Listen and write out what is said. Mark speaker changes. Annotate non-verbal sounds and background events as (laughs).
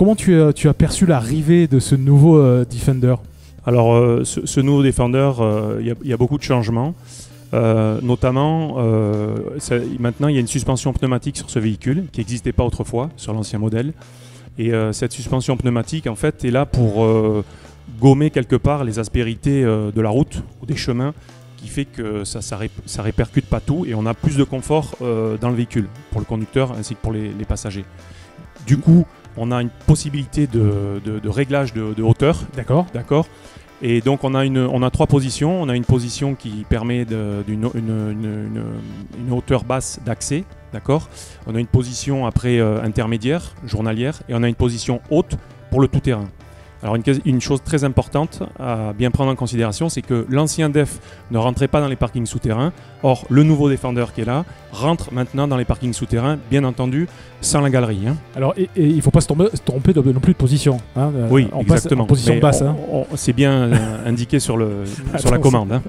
Speaker 1: comment tu as, tu as perçu l'arrivée de ce nouveau euh, Defender?
Speaker 2: Alors, euh, ce, nouveau Defender, euh, il y a- beaucoup de changements. Euh, notamment, euh, maintenant, il y a une suspension pneumatique sur ce véhicule qui n'existait pas autrefois sur l'ancien modèle. Et euh, cette suspension pneumatique, en fait, est là pour euh, gommer quelque part les aspérités euh, de la route ou des chemins, qui fait que ça, ça, ré- ça répercute pas tout et on a plus de confort euh, dans le véhicule pour le conducteur ainsi que pour les, les passagers. Du coup, on a une possibilité de, de- de réglage de- de hauteur
Speaker 1: D'accord.
Speaker 2: D'accord Et donc on a, une, on a trois positions. On a une position qui permet de- d'une une, une- une- une hauteur basse d'accès. D'accord On a une position après euh, intermédiaire, journalière, et on a une position haute pour le tout-terrain. Alors une, chose très importante à bien prendre en considération, c'est que l'ancien DEF ne rentrait pas dans les parkings souterrains. Or, le nouveau Defender qui est là rentre maintenant dans les parkings souterrains, bien entendu, sans la galerie. hein.
Speaker 1: Alors, et, et il faut pas se tromper, se tromper de- non plus de position. hein, euh,
Speaker 2: Oui,
Speaker 1: on passe
Speaker 2: exactement.
Speaker 1: en position basse. hein.
Speaker 2: C'est bien euh, indiqué sur, le, (laughs) sur la commande.